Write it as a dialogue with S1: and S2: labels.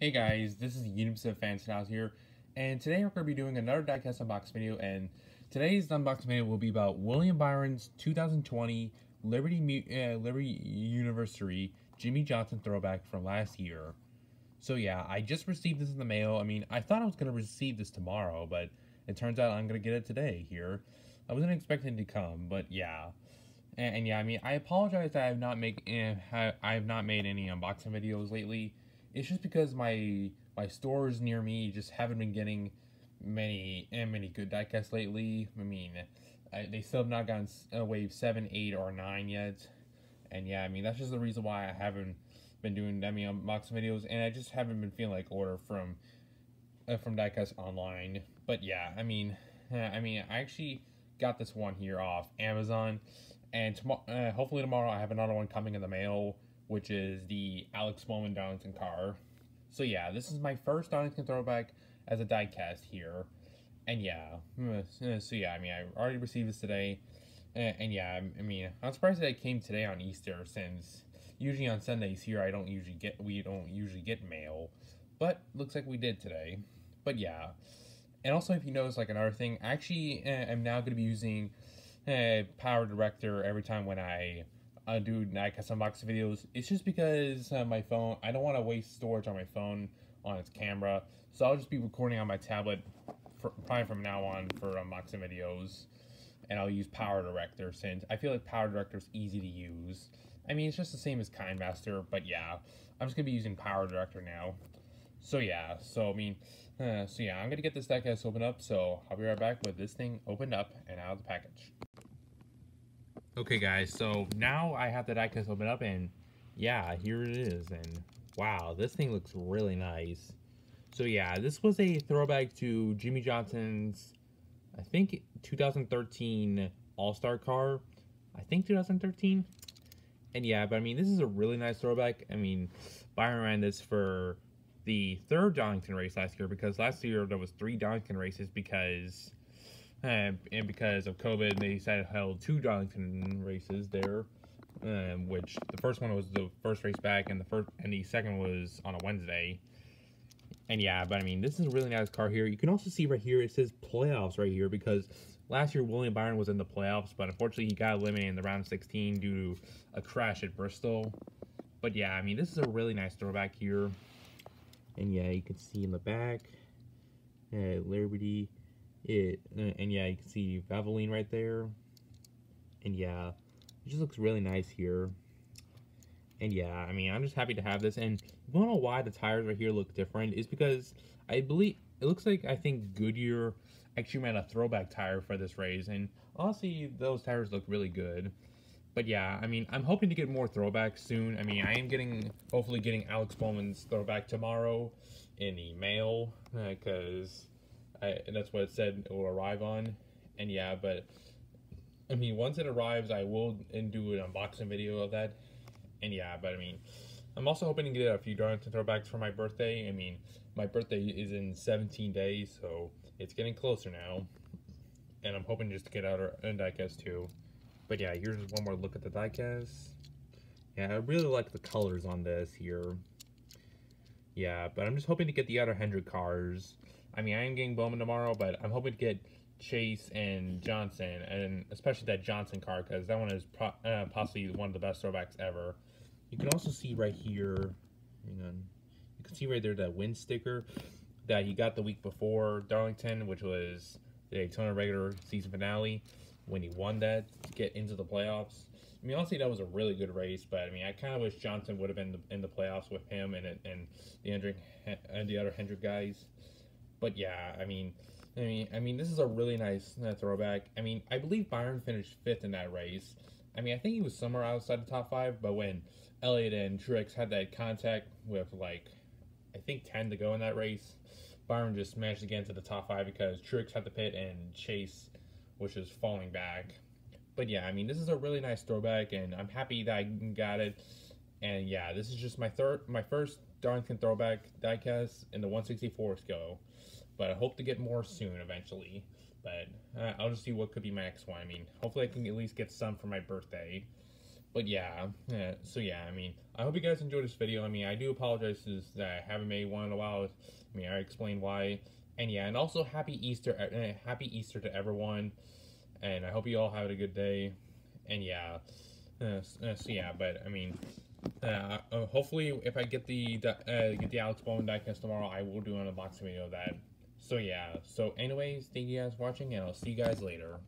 S1: Hey guys, this is Unibus Fans House here, and today we're going to be doing another diecast unboxing video, and today's unboxing video will be about William Byron's 2020 Liberty uh, Liberty University Jimmie Johnson throwback from last year. So yeah, I just received this in the mail. I mean, I thought I was going to receive this tomorrow, but it turns out I'm going to get it today here. I wasn't expecting it to come, but yeah. And, and yeah, I mean, I apologize that I have not make eh, I have not made any unboxing videos lately it's just because my my stores near me just haven't been getting many and many good diecasts lately. I mean, I, they still have not gotten a wave seven, eight, or nine yet. And yeah, I mean that's just the reason why I haven't been doing many unboxing videos, and I just haven't been feeling like order from uh, from diecast online. But yeah, I mean, uh, I mean, I actually got this one here off Amazon, and tomorrow, uh, hopefully tomorrow I have another one coming in the mail which is the Alex Bowman Darlington car. So yeah, this is my first Darlington throwback as a diecast here. And yeah, uh, so yeah, I mean, I already received this today. And, yeah, I mean, I'm surprised that it came today on Easter since usually on Sundays here I don't usually get, we don't usually get mail. But looks like we did today. But yeah. And also if you notice like another thing, I actually uh, am now going to be using uh, Power Director every time when I I do diecast unboxing videos. It's just because uh, my phone, I don't want to waste storage on my phone on its camera. So I'll just be recording on my tablet for, probably from now on for unboxing videos. And I'll use Power Director since I feel like Power Director is easy to use. I mean, it's just the same as KineMaster, but yeah, I'm just going to be using Power Director now. So yeah, so I mean, uh, so yeah, I'm going to get this diecast opened up, so I'll be right back with this thing opened up and out of the package. Okay guys, so now I have the diecast open up and yeah, here it is and wow, this thing looks really nice. So yeah, this was a throwback to Jimmie Johnson's, I think 2013 All-Star car. I think 2013. And yeah, but I mean, this is a really nice throwback. I mean, Byron ran this for the third Darlington race last year because last year there was three Darlington races because and, and because of COVID, they decided to hold two Darlington races there, um, which the first one was the first race back, and the first and the second was on a Wednesday. And yeah, but I mean, this is a really nice car here. You can also see right here, it says playoffs right here because last year William Byron was in the playoffs, but unfortunately he got eliminated in the round 16 due to a crash at Bristol. But yeah, I mean, this is a really nice throwback here. And yeah, you can see in the back, uh, Liberty, it uh, and yeah you can see Valvoline right there. And yeah it just looks really nice here. And yeah I mean I'm just happy to have this. And you don't know why the tires right here look different is because I believe it looks like I think Goodyear actually made a throwback tire for this race. And honestly those tires look really good. But yeah, I mean, I'm hoping to get more throwbacks soon. I mean, I am getting, hopefully getting Alex Bowman's throwback tomorrow in the mail, because I, that's what it said it will arrive on. And yeah, but I mean, once it arrives, I will and do an unboxing video of that. And yeah, but I mean, I'm also hoping to get a few Darlington throwbacks for my birthday. I mean, my birthday is in 17 days, so it's getting closer now. And I'm hoping just to get out a diecast too. But yeah, here's one more look at the diecast. Yeah, I really like the colors on this here. Yeah, but I'm just hoping to get the other Hendrick cars. I mean, I am getting Bowman tomorrow, but I'm hoping to get Chase and Johnson, and especially that Johnson car, because that one is uh, possibly one of the best throwbacks ever. You can also see right here, you can see right there that win sticker that he got the week before Darlington, which was the Daytona regular season finale, when he won that to get into the playoffs. I mean, honestly, that was a really good race, but I mean, I kind of wish Johnson would have been in the playoffs with him and and the Hendrick and the other Hendrick guys. But yeah, I mean, I mean, I mean, this is a really nice throwback. I mean, I believe Byron finished fifth in that race. I mean, I think he was somewhere outside the top five, but when Elliott and Truex had that contact with like, I think ten to go in that race, Byron just managed to get into the top five because Truex had the pit and Chase was just falling back. But yeah, I mean, this is a really nice throwback, and I'm happy that I got it. And yeah, this is just my third, my first Darlington throwback diecast in the 164 scale but I hope to get more soon eventually. But uh, I'll just see what could be my next one. I mean, hopefully I can at least get some for my birthday. but yeah, yeah, so yeah, I mean, I hope you guys enjoyed this video. I mean, I do apologize that I haven't made one in a while. I mean, I explained why, and yeah, and also happy Easter, uh, happy Easter to everyone, and I hope you all have a good day, and yeah, uh, uh so yeah, but I mean, uh, uh, hopefully, if I get the, the uh, get the Alex Bowman diecast tomorrow, I will do an unboxing video of that. So yeah. So anyways, thank you guys for watching, and I'll see you guys later.